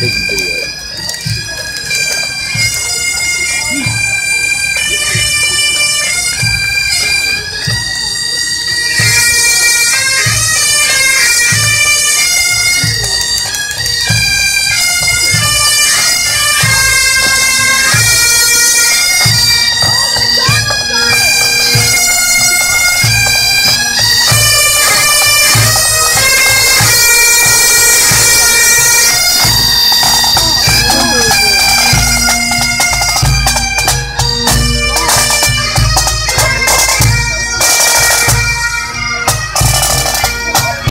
Legendary.